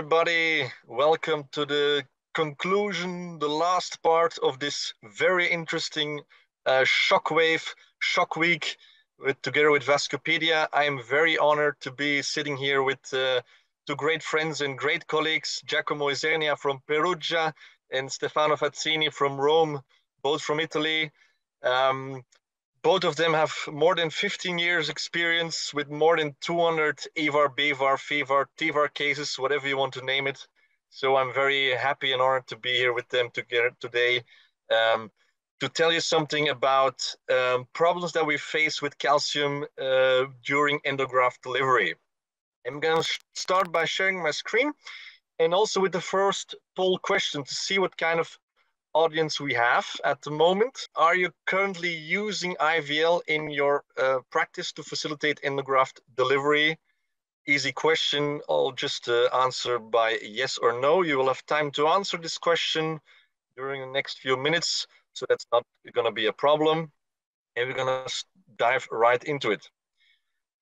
everybody. Welcome to the conclusion, the last part of this very interesting uh, Shockwave Shock Week with, together with Vascupedia. I am very honored to be sitting here with uh, two great friends and great colleagues, Giacomo Isernia from Perugia and Stefano Fazzini from Rome, both from Italy. Um, both of them have more than 15 years experience with more than 200 EVAR, BEVAR, FEVAR, TEVAR cases, whatever you want to name it. So I'm very happy and honored to be here with them together today um, to tell you something about um, problems that we face with calcium uh, during endograft delivery. I'm going to start by sharing my screen and also with the first poll question to see what kind of audience we have at the moment. Are you currently using IVL in your uh, practice to facilitate endograft delivery? Easy question. I'll just uh, answer by yes or no. You will have time to answer this question during the next few minutes, so that's not going to be a problem. And we're going to dive right into it.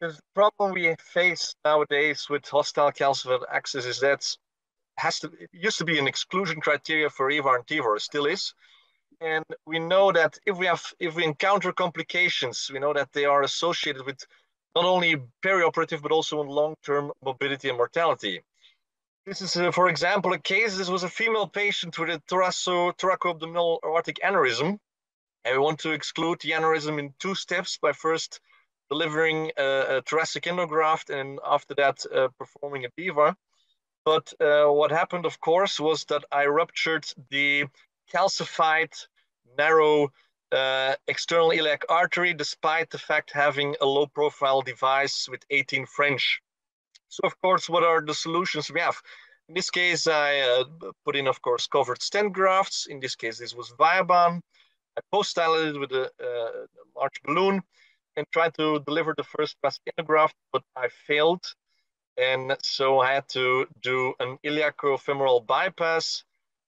The problem we face nowadays with hostile calcified access is that has to used to be an exclusion criteria for EVAR and TEVAR, it still is. And we know that if we have if we encounter complications, we know that they are associated with not only perioperative but also long-term morbidity and mortality. This is, uh, for example, a case. This was a female patient with a thoraco thoracoabdominal aortic aneurysm, and we want to exclude the aneurysm in two steps by first delivering a, a thoracic endograft and after that uh, performing a BEVAR. But uh, what happened, of course, was that I ruptured the calcified, narrow uh, external iliac artery, despite the fact having a low profile device with 18 French. So, of course, what are the solutions we have? In this case, I uh, put in, of course, covered stent grafts. In this case, this was Viabahn. I post-dilated with a, uh, large balloon and tried to deliver the first pass graft, but I failed. And so I had to do an iliacofemoral bypass,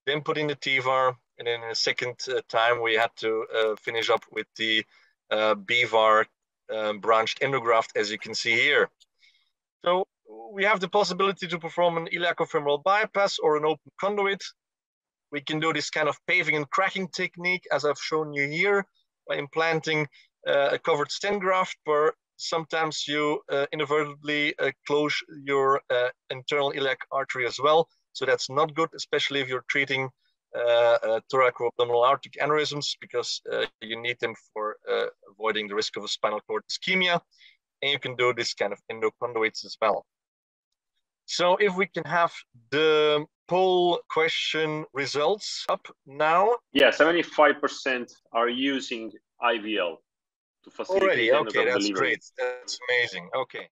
then put in the TEVAR, and then in a second uh, time we had to uh, finish up with the uh, BEVAR um, branched endograft, as you can see here. So we have the possibility to perform an iliacofemoral bypass or an open conduit. We can do this kind of paving and cracking technique, as I've shown you here, by implanting uh, a covered stent graft per sometimes you uh, inadvertently uh, close your uh, internal iliac artery as well. So that's not good, especially if you're treating uh, uh, thoracoabdominal aortic aneurysms because uh, you need them for avoiding the risk of a spinal cord ischemia. And you can do this kind of endoconduits as well. So if we can have the poll question results up now. Yeah, 75% are using IVL to facilitate already? okay that's delivery. great. That's amazing. Okay.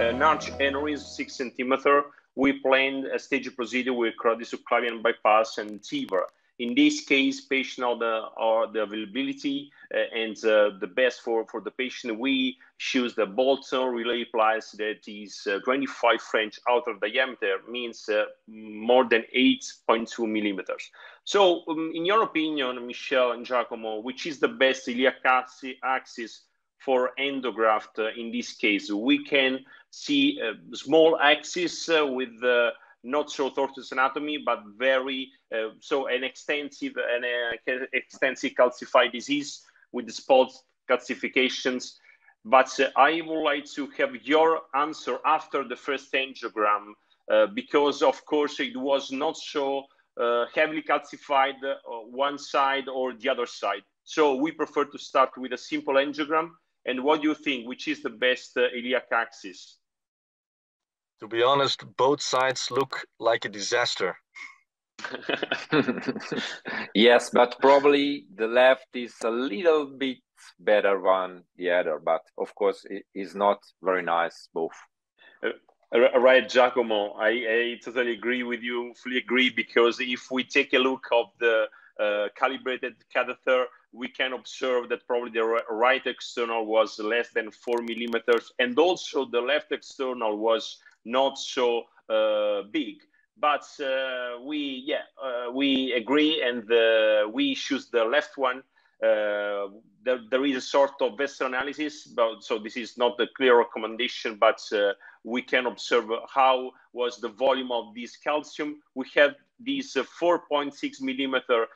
Uh, An arch aneurysm six centimeter. We planned a stage procedure with carotid subclavian bypass and TEVAR in this case, patient are the, are the availability uh, and uh, the best for, for the patient. We choose the Bolton relay pliers that is uh, 25 French outer diameter, means uh, more than 8.2 millimeters. So, um, in your opinion, Michel and Giacomo, which is the best iliac axis for endograft uh, in this case? We can see a small axis uh, with not so tortuous anatomy, but very uh, so an extensive an uh, extensive calcified disease with the spot calcifications. But uh, I would like to have your answer after the first angiogram, uh, because of course it was not so uh, heavily calcified one side or the other side. So we prefer to start with a simple angiogram. And what do you think? Which is the best iliac axis? To be honest, both sides look like a disaster. yes, but probably the left is a little bit better than the other, but of course it is not very nice both. Uh, right, Giacomo, I, I, totally agree with you, fully agree, because if we take a look of the uh, calibrated catheter, we can observe that probably the right external was less than four millimeters, and also the left external was not so uh, big. But uh, we, yeah, uh, we agree, and we choose the left one uh, there, there is a sort of vessel analysis, but so this is not a clear recommendation, but uh, we can observe how was the volume of this calcium. We have this uh, 4.6 millimeter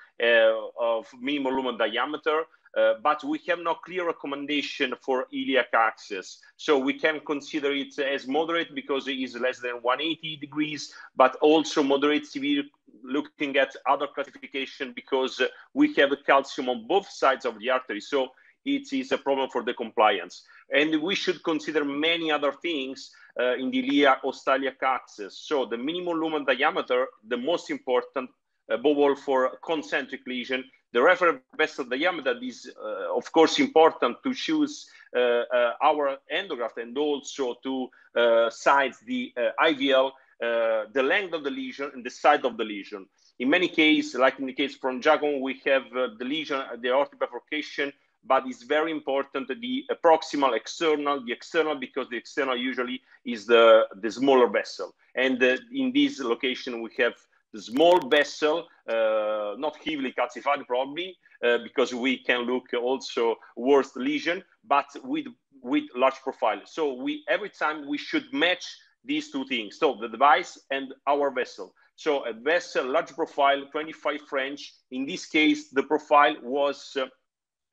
of minimum lumen diameter, uh, but we have no clear recommendation for iliac axis. So we can consider it as moderate because it is less than 180 degrees, but also moderate severe looking at other classification because we have calcium on both sides of the artery. So it is a problem for the compliance. And we should consider many other things uh, in the iliac ostaliac axis. So the minimum lumen diameter, the most important, above all for concentric lesion, the reference vessel diameter is, uh, of course, important to choose uh, uh, our endograft and also to uh, size the IVL the length of the lesion and the size of the lesion. In many cases, like in the case from Giacomo, we have the lesion, at the aortic bifurcation, but it's very important the proximal external, the external, because the external usually is the, the smaller vessel. And uh, in this location, we have small vessel, uh, not heavily calcified probably, uh, because we can look also worse lesion, but with, with large profile. So we every time we should match these two things. So the device and our vessel. So a vessel, large profile, 25 French. In this case, the profile was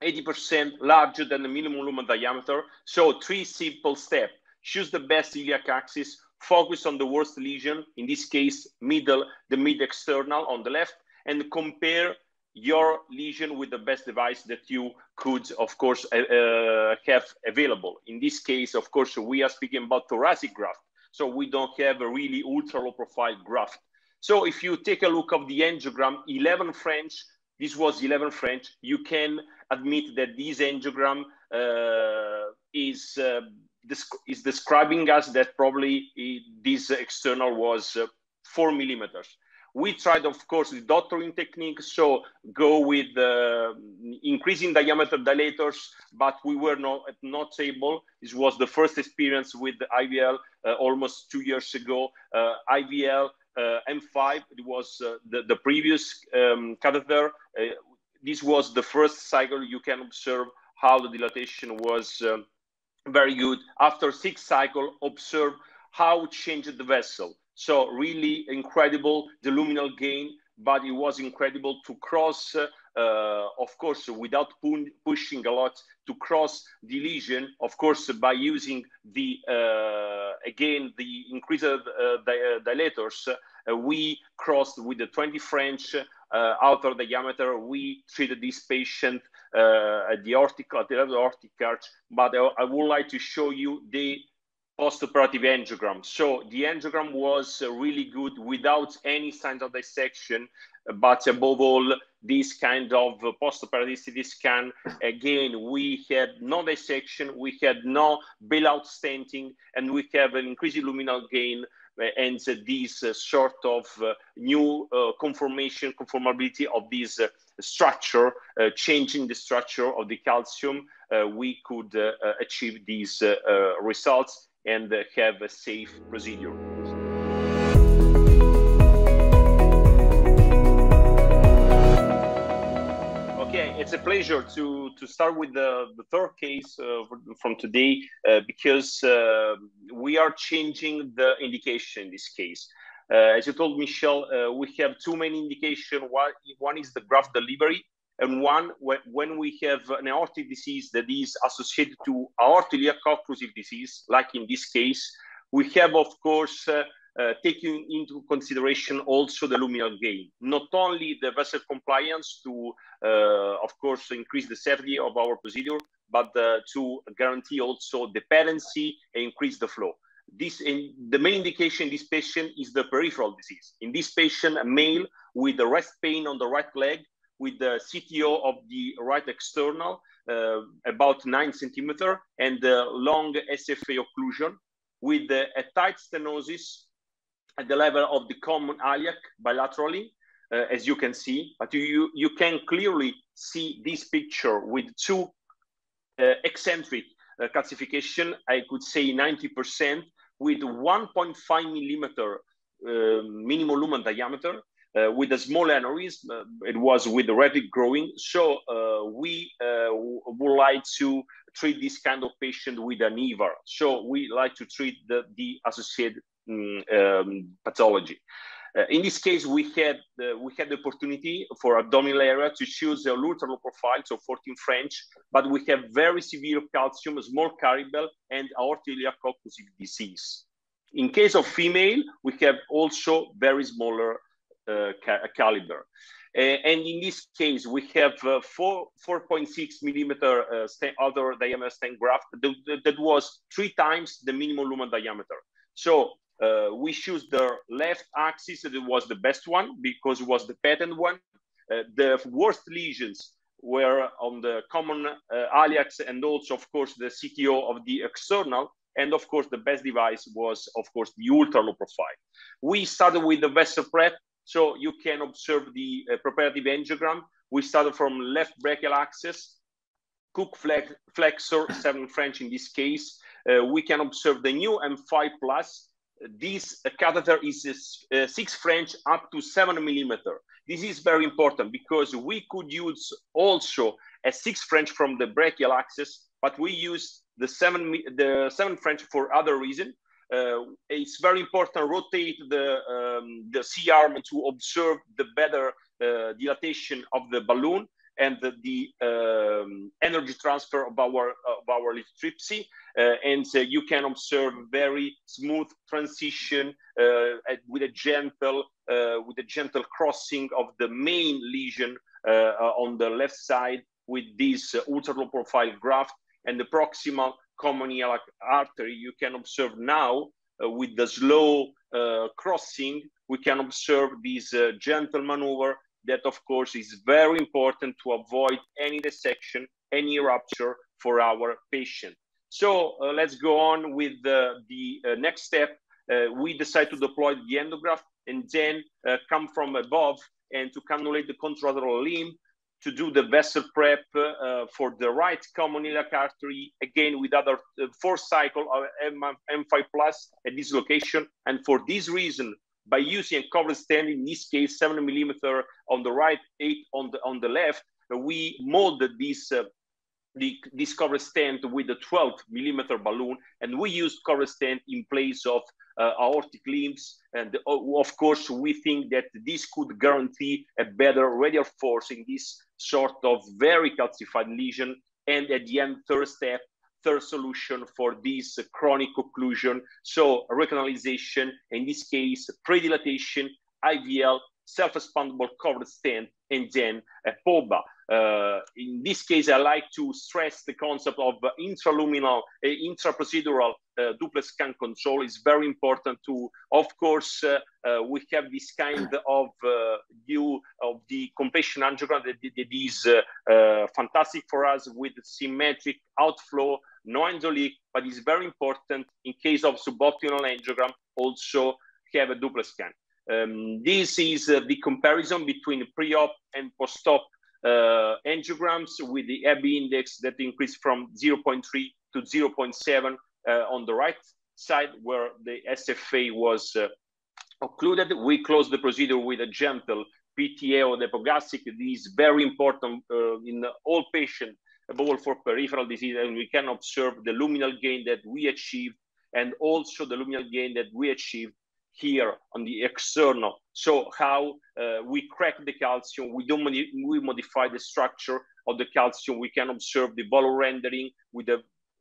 80% uh, larger than the minimum lumen diameter. So three simple steps. Choose the best iliac axis, focus on the worst lesion, in this case, middle, the mid external on the left, and compare your lesion with the best device that you could, of course, uh, uh, have available. In this case, of course, we are speaking about thoracic graft. So we don't have a really ultra low profile graft. So if you take a look of the angiogram, 11 French, this was 11 French, you can admit that this angiogram uh, is, uh, is describing us that probably this external was uh, four millimeters. We tried, of course, the Dottering technique, so go with uh, increasing diameter dilators, but we were not, not able. This was the first experience with the IVL uh, almost two years ago. Uh, IVL uh, M5, it was uh, the, the previous um, catheter. This was the first cycle you can observe how the dilatation was um, very good. After six cycle, observe how it changed the vessel. So really incredible, the luminal gain, but it was incredible to cross, uh, of course, without pu pushing a lot, to cross the lesion, of course, by using the, uh, again, the increased uh, uh, dilators, uh, we crossed with the 20 French uh, outer diameter. We treated this patient at the aortic, at the aortic arch, but I, I would like to show you the postoperative angiogram. So the angiogram was uh, really good without any signs of dissection, but above all, this kind of uh, postoperative CT scan, again, we had no dissection, we had no bailout stenting, and we have an increased luminal gain uh, Uh, and this uh, sort of uh, new uh, conformation, conformability of this uh, structure, changing the structure of the calcium, we could achieve these results and have a safe procedure. It's a pleasure to, to start with the, the third case uh, from today uh, because uh, we are changing the indication in this case. Uh, as you told Michel, uh, we have two main indications. One, one is the graft delivery, and one when we have an aortic disease that is associated to aortic occlusive disease, like in this case, we have, of course, uh, uh, taking into consideration also the luminal gain, not only the vessel compliance to, uh, of course, increase the safety of our procedure, but uh, to guarantee also dependency and increase the flow. This in, the main indication in this patient is the peripheral disease. In this patient, a male with the rest pain on the right leg, with the CTO of the right external, uh, about nine centimeter, and the long SFA occlusion with a tight stenosis at the level of the common iliac bilaterally, uh, as you can see. But you, you can clearly see this picture with two uh, eccentric uh, calcification, I could say 90%, with 1.5 millimeter uh, minimum lumen diameter, uh, with a small aneurysm. Uh, it was with rapid growing. So uh, we would like to treat this kind of patient with an EVAR. So we like to treat the, the associated um, um, pathology. Uh, in this case, we had uh, we had the opportunity for abdominal area to choose a ultra profile, so 14 French, but we have very severe calcium, small caribel, and aortic occlusive disease. In case of female, we have also very smaller uh, ca caliber. Uh, and in this case, we have uh, 4, 4.6 millimeter other diameter stent graft that, that was three times the minimum lumen diameter. So uh, we choose the left axis that was the best one because it was the patent one. Uh, the worst lesions were on the common uh, iliacs and also, of course, the CTO of the external. And of course, the best device was, of course, the ultra low profile. We started with the vessel prep. So you can observe the uh, preparative angiogram. We started from left brachial axis, Cook flex, flexor, seven French in this case. Uh, we can observe the new M5 plus this catheter is uh, six French up to seven millimeter. This is very important because we could use also a six French from the brachial axis, but we use the seven the seven French for other reason. Uh, it's very important rotate the um, the C arm to observe the better uh, dilatation of the balloon and the, the um, energy transfer of our of our lithotripsy. Uh, and uh, you can observe very smooth transition uh, with a gentle uh, with a gentle crossing of the main lesion uh, uh, on the left side with this ultra low profile graft and the proximal common iliac artery. You can observe now with the slow crossing. We can observe this gentle maneuver that of course is very important to avoid any dissection, any rupture for our patient. So uh, let's go on with the, the uh, next step. Uh, we decide to deploy the endograft and then uh, come from above and to cannulate the contralateral limb to do the vessel prep uh, for the right common iliac artery, again with other uh, four cycle of M- M5 plus at this location. And for this reason, by using a covered stent, in this case, seven millimeter on the right, eight on the on the left, we molded this uh, the, this covered stent with a 12 millimeter balloon, and we used covered stent in place of uh, aortic limbs. And uh, of course, we think that this could guarantee a better radial force in this sort of very calcified lesion. And at the end, third step, third solution for this chronic occlusion. So recanalization, in this case, predilatation, IVL, self-expandable covered stent, and then a POBA. Uh, in this case, I like to stress the concept of uh, intraluminal, uh, intraprocedural uh, duplex scan control is very important to, of course, uh, uh, we have this kind of view of the completion angiogram that, that is fantastic for us with symmetric outflow, no endoleak, but it's very important in case of suboptimal angiogram also have a duplex scan. Um, this is the comparison between pre-op and post-op uh, angiograms with the AB index that increased from 0.3 to 0.7 uh, on the right side where the SFA was uh, occluded. We closed the procedure with a gentle PTA or depogastric. This is very important uh, in all patients, above all for peripheral disease, and we can observe the luminal gain that we achieved and also the luminal gain that we achieved here on the external. So how uh, we crack the calcium, we don't modi we modify the structure of the calcium. We can observe the bolus rendering with a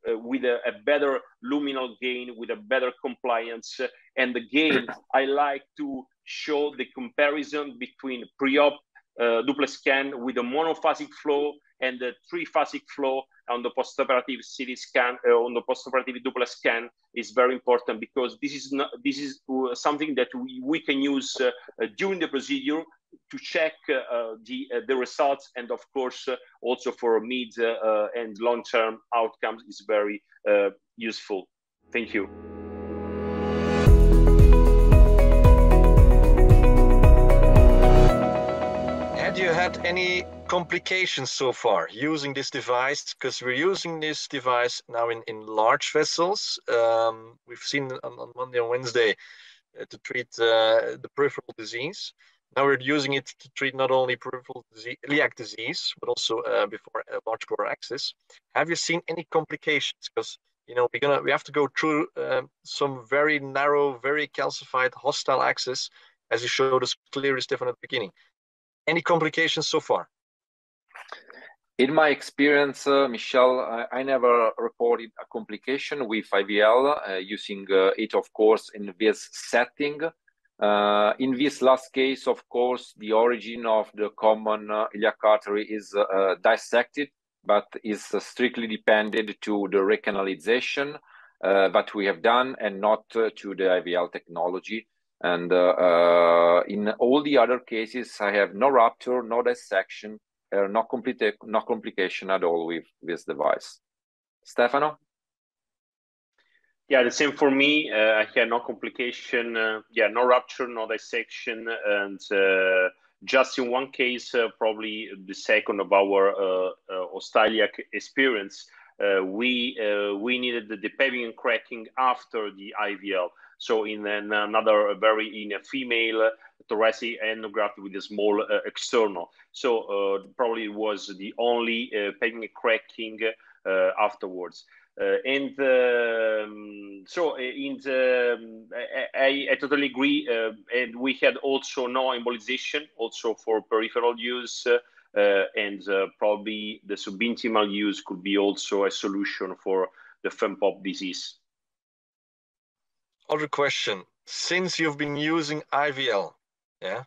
uh, with a, a, better luminal gain, with a better compliance. And again, I like to show the comparison between pre-op uh, duplex scan with a monophasic flow and the triphasic flow on the postoperative CT scan, uh, on the postoperative duplex scan is very important because this is not, this is uh, something that we, we can use uh, during the procedure to check uh, the the results, and of course also for mid and long term outcomes is very useful. Thank you. Had you had any complications so far using this device? Because we're using this device now in, in large vessels. Um, we've seen on, on Monday and Wednesday uh, to treat uh, the peripheral disease. Now we're using it to treat not only peripheral disease, iliac disease, but also uh, before uh, large bore access. Have you seen any complications? Because you know we're gonna we have to go through um, some very narrow, very calcified, hostile access, as you showed us clearly, Stefan, at the beginning. Any complications so far? In my experience, uh, Michel, I, I, never reported a complication with IVL uh, using uh, it, of course, in this setting. Uh, in this last case, of course, the origin of the common uh, iliac artery is uh, dissected, but is strictly dependent to the recanalization that we have done and not to the IVL technology. And in all the other cases, I have no rupture, no dissection, uh, no, complete, no complication at all with this device. Stefano? Yeah, the same for me. Uh, I had no complication. Uh, yeah, no rupture, no dissection, and uh, just in one case, uh, probably the second of our uh, uh, experience, we we needed the paving and cracking after the IVL. So in another very in a female thoracic endograft with a small uh, external. So uh, probably was the only uh, paving cracking afterwards. Uh, and um, so in the, I, I, totally agree. Uh, and we had also no embolization, also for peripheral use. Uh, and probably the subintimal use could be also a solution for the FEMPOP disease. Other question. Since you've been using IVL, yeah.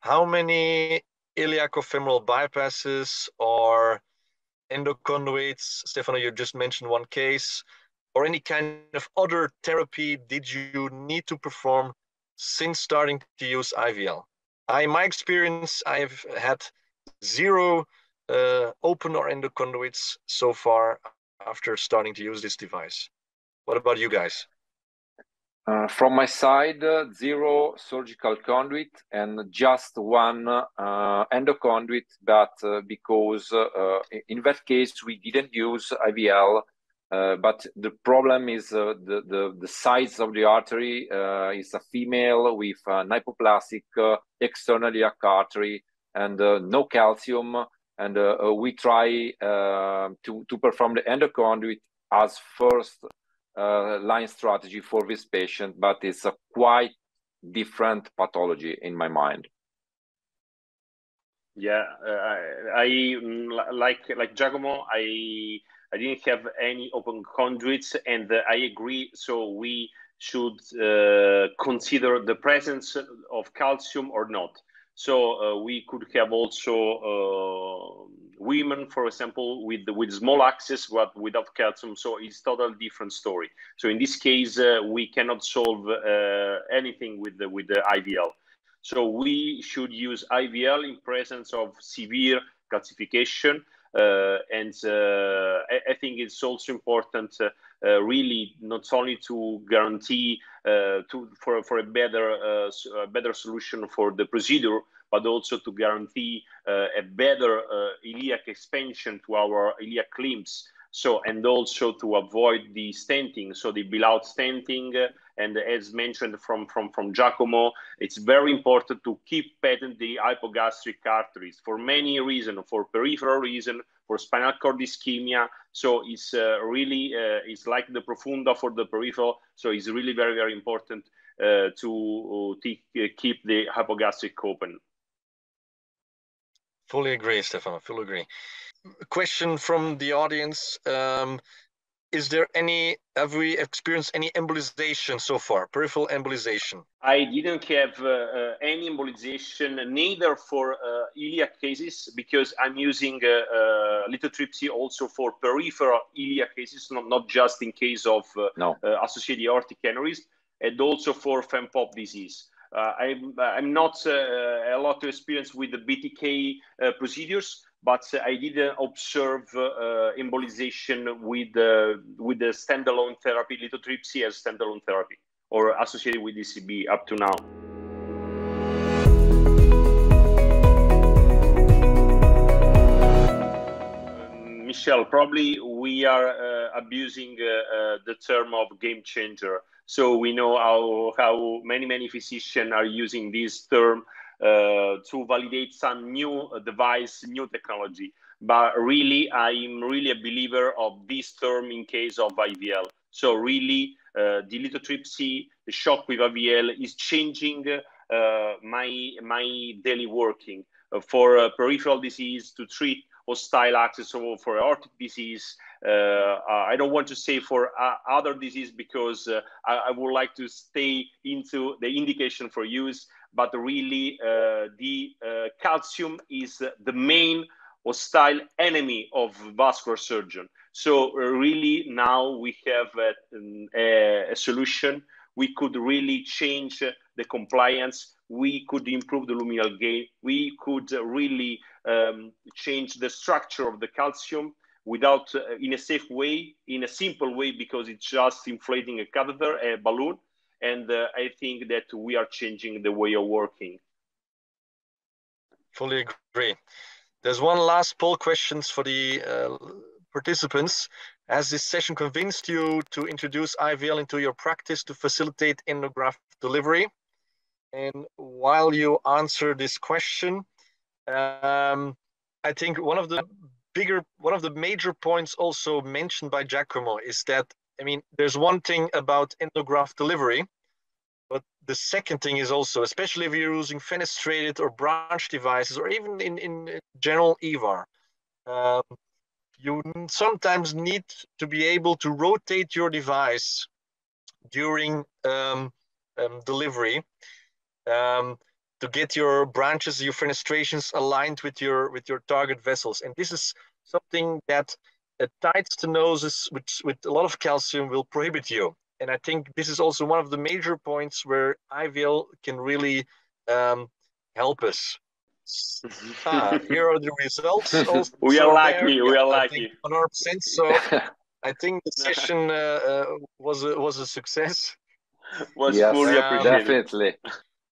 How many iliacofemoral bypasses or endoconduits, Stefano, you just mentioned one case, or any kind of other therapy did you need to perform since starting to use IVL? I, in my experience, I've had zero uh, open or endoconduits so far after starting to use this device. What about you guys? Uh, from my side, uh, zero surgical conduit and just one uh, endoconduit, but uh, because uh, in that case we didn't use IVL, but the problem is the, the, the size of the artery is a female with an hypoplastic external iliac artery and no calcium, and we try to, to perform the endoconduit as first uh, line strategy for this patient, but it's a quite different pathology in my mind. Yeah, uh, I, I mm, like like Giacomo. I I didn't have any open conduits, and uh, I agree. So we should uh, consider the presence of calcium or not. So uh, we could have also uh, women, for example, with with small access but without calcium. So it's totally different story. So in this case, uh, we cannot solve anything with the with the IVL. So we should use IVL in presence of severe calcification. Uh, and uh, I, I, think it's also important, uh, really, not only to guarantee to for for a better a better solution for the procedure, but also to guarantee uh, a better uh, iliac expansion to our iliac limbs. So, and also to avoid the stenting, so the below stenting, uh, and as mentioned from, from, from Giacomo, it's very important to keep patent the hypogastric arteries for many reasons, for peripheral reason, for spinal cord ischemia. So it's uh, really, uh, it's like the profunda for the peripheral. So it's really very, very important uh, to, to keep the hypogastric open. Fully agree, Stefano. Fully agree. Question from the audience. Um, is there any, have we experienced any embolization so far, peripheral embolization? I didn't have uh, uh, any embolization, neither for uh, iliac cases, because I'm using uh, uh, lithotripsy also for peripheral iliac cases, not, not just in case of uh, no. associated aortic aneurysm, and also for FEMPOP disease. Uh, I'm, I'm not uh, a lot of experience with the BTK uh, procedures, but I didn't observe embolization with, with the standalone therapy, lithotripsy as standalone therapy, or associated with DCB up to now. Michel, probably we are uh, abusing uh, uh, the term of game changer. So we know how, how many, many physicians are using this term. Uh, to validate some new device, new technology. But really, I'm really a believer of this term in case of IVL. So really, uh, the lithotripsy, the shock with IVL is changing uh, my, my daily working. Uh, for peripheral disease to treat hostile axis or for aortic disease. Uh, I don't want to say for uh, other disease because uh, I, I, would like to stay into the indication for use, but really the calcium is the main hostile enemy of vascular surgeon. So really now we have a, a solution. We could really change the compliance we could improve the luminal gain. We could really um, change the structure of the calcium without, uh, in a safe way, in a simple way, because it's just inflating a catheter, a balloon. And uh, I think that we are changing the way of working. Fully agree. There's one last poll questions for the uh, participants. Has this session convinced you to introduce IVL into your practice to facilitate endograft delivery? And while you answer this question, um, I think one of the bigger, one of the major points also mentioned by Giacomo is that, I mean, there's one thing about endograft delivery, but the second thing is also, especially if you're using fenestrated or branch devices, or even in, in general EVAR, um, you sometimes need to be able to rotate your device during um, um, delivery um, to get your branches, your fenestrations aligned with your with your target vessels. And this is something that a tight stenosis which, with a lot of calcium will prohibit you. And I think this is also one of the major points where IVL can really um, help us. ah, here are the results. we are lucky. we are lucky. 100%. So I think the session uh, uh, was a, was a success. Was yes, fully appreciated. Definitely.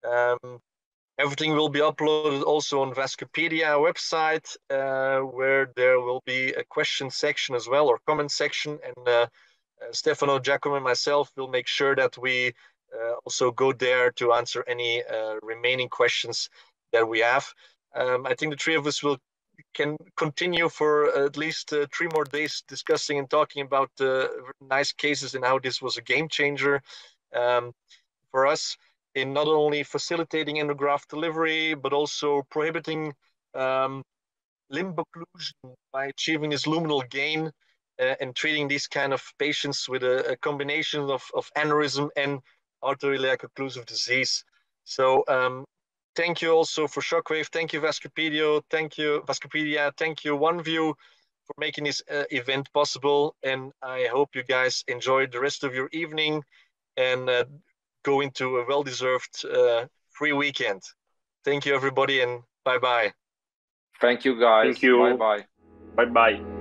Um, everything will be uploaded also on Vascupedia website, uh, where there will be a question section as well or comment section. And uh, uh, Stefano, Giacomo, and myself will make sure that we uh, also go there to answer any uh, remaining questions that we have. Um, I think the three of us will can continue for at least uh, three more days discussing and talking about nice cases and how this was a game changer um, for us in not only facilitating endograft delivery, but also prohibiting um, limb occlusion by achieving this luminal gain uh, and treating these kind of patients with a, a combination of, of aneurysm and aortoiliac occlusive disease. So um, thank you also for Shockwave. Thank you, Vascupedia. Thank you, Vascupedia. Thank you, OneView, for making this uh, event possible. And I hope you guys enjoy the rest of your evening and uh, go into a well-deserved uh, free weekend. Thank you, everybody, and bye-bye. Thank you, guys. Thank you. Bye-bye. Bye-bye.